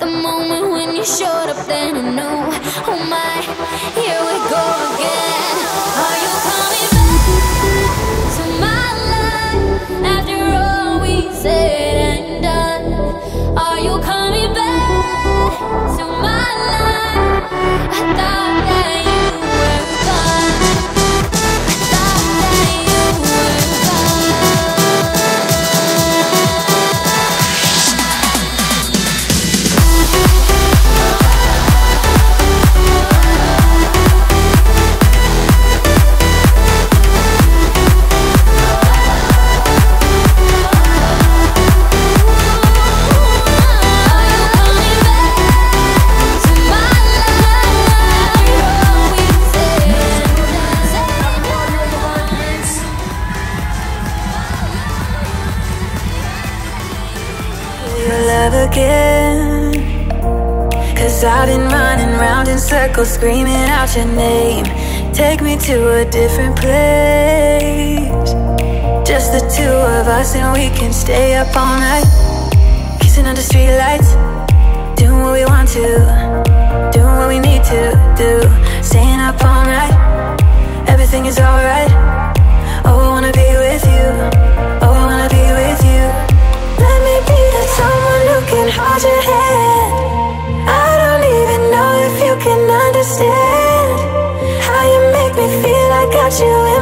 The moment when you showed up, then I know, oh my. Screaming out your name. Take me to a different place. Just the two of us and we can stay up all night. Kissing under streetlights Doing what we want to Doing what we need to do. Staying up all night Everything is alright. Oh, I wanna be with you Oh, I wanna be with you. Let me be that someone who can hold your hand can understand How you make me feel. I got you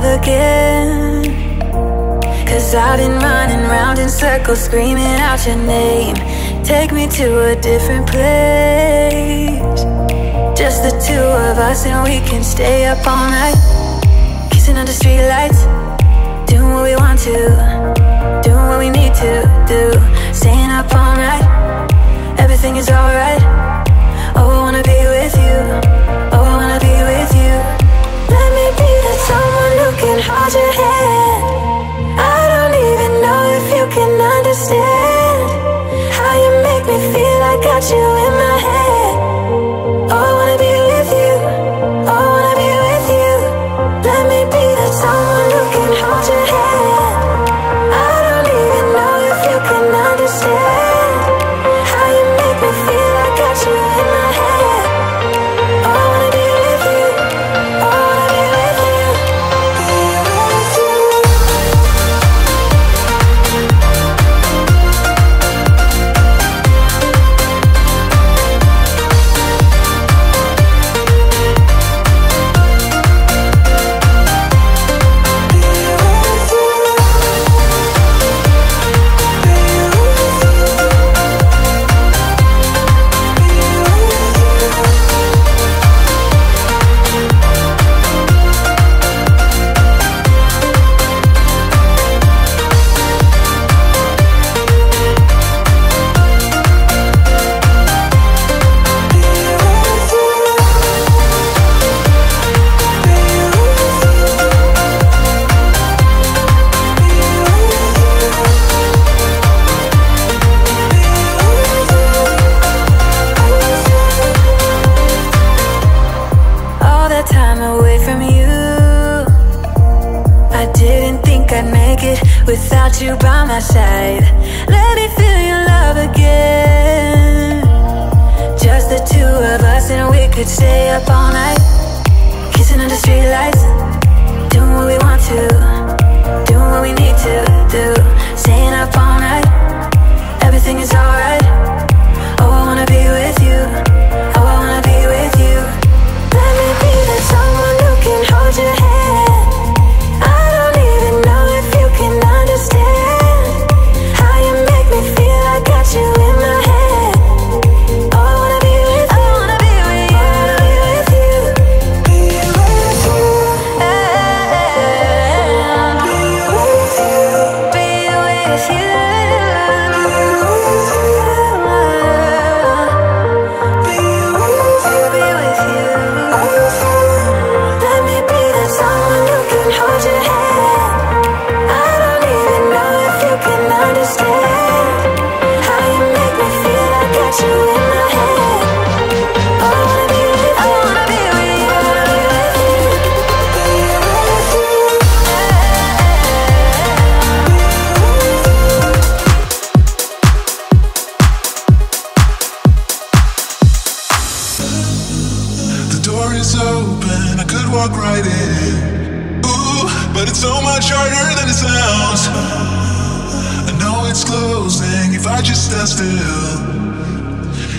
alive again. Cause I've been running round in circles Screaming out your name. Take me to a different place. Just the two of us and we can stay up all night. Kissing under streetlights Doing what we want to Doing what we need to do. Staying up all night Everything is alright. Oh, I wanna without you by my side. Let me feel your love again. Just the two of us, and we could stay up all night, kissing under streetlights, doing what we want to, doing what we need to. Just stand still?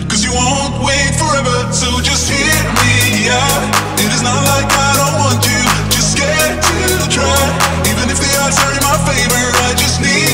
Cause you won't wait forever, so just hear me out. It is not like I don't want you, just get to try. Even if the odds are in my favor, I just need.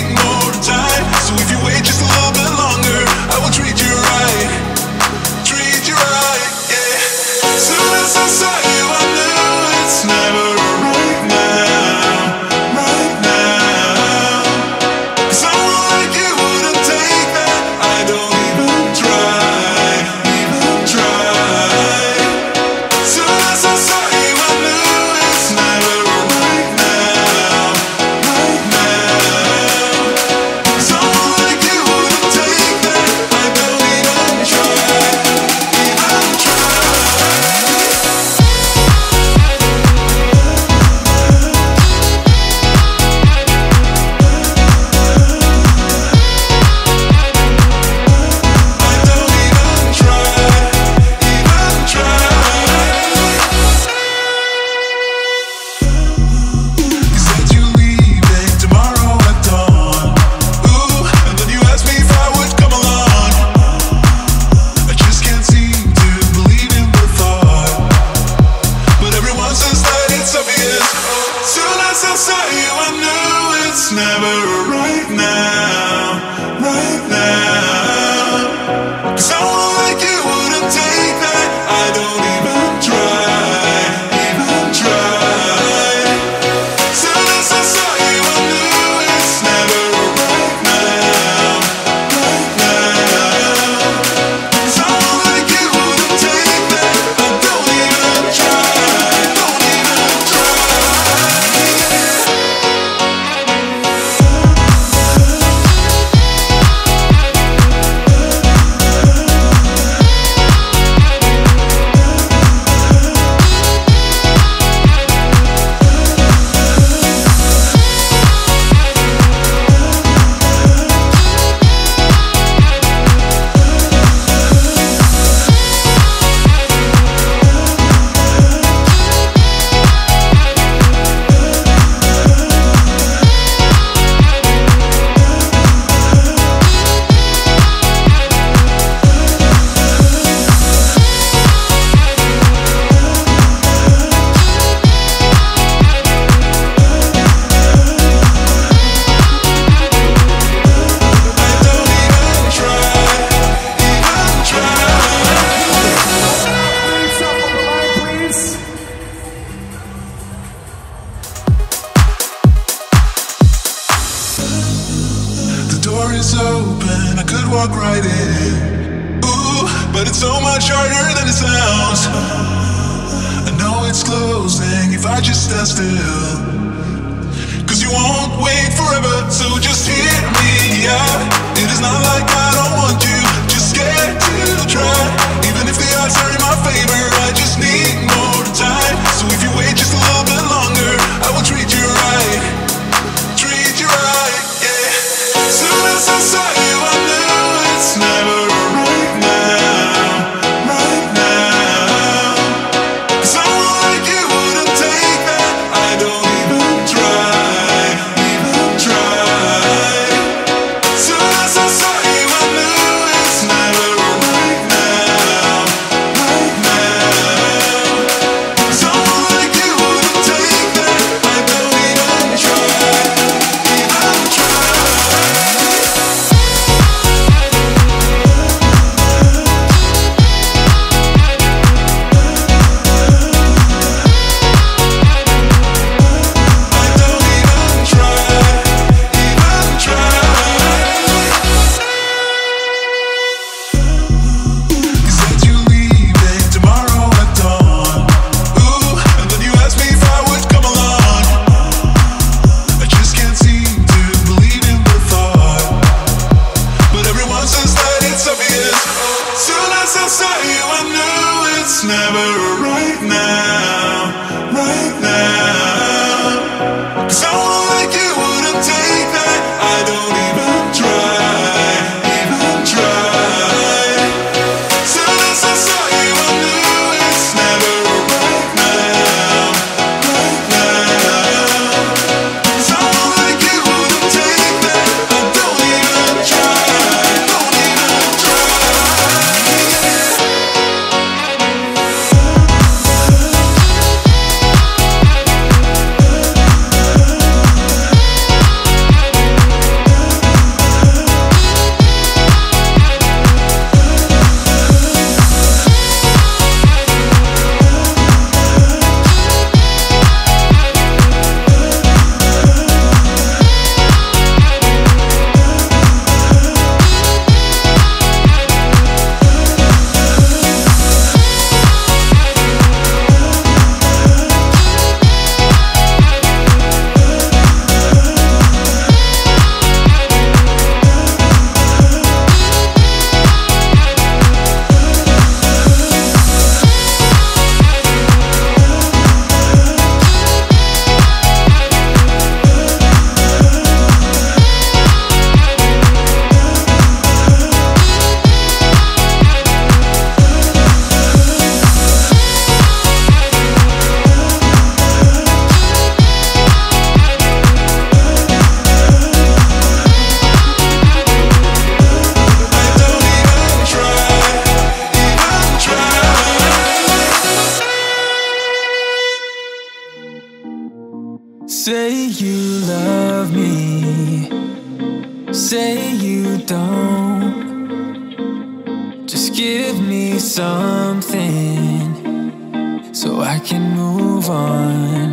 I just stand still. Cause you won't wait forever, so just hit me up. It is not like I don't want you, just scared to try. Even if the odds are in my favor, I just need more time. So if you wait just a little something so I can move on.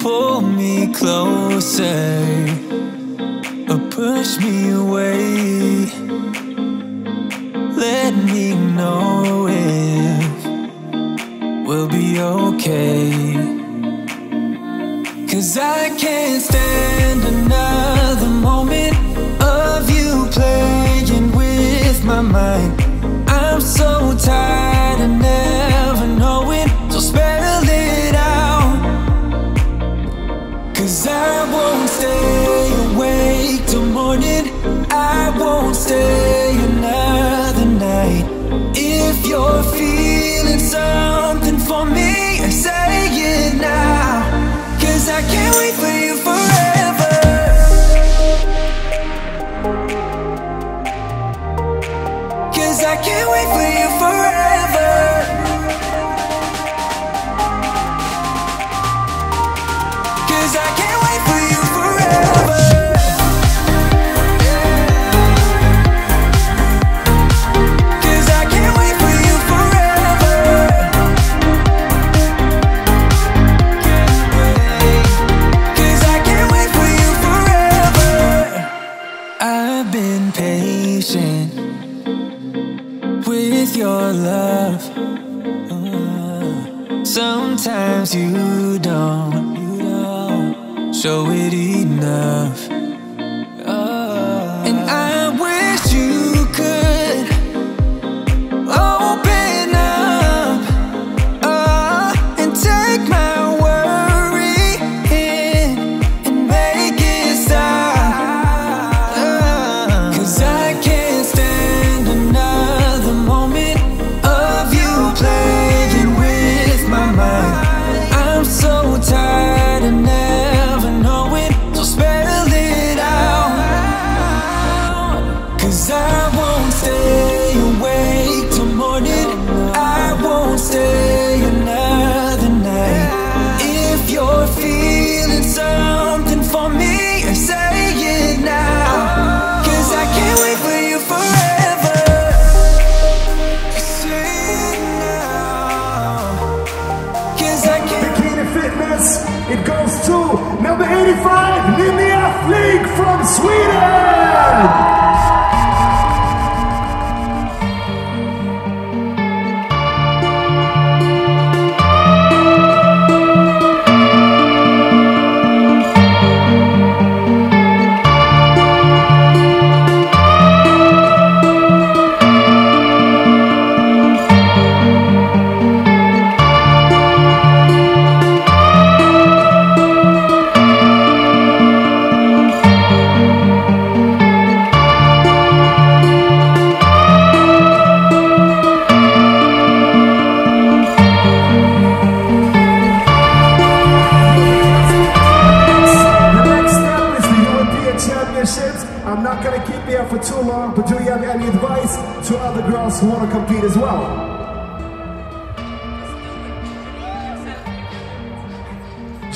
Pull me closer or push me away. Let me know if we'll be okay. Cause I can't stand.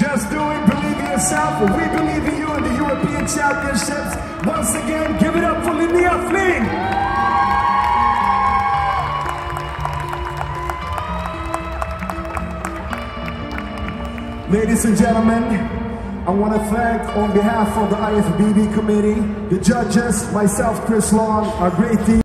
Just do it, believe in yourself. We believe in you in the European Championships. Once again, give it up for Linnea Flynn. Ladies and gentlemen, I want to thank on behalf of the IFBB committee, the judges, myself, Chris Long, our great team.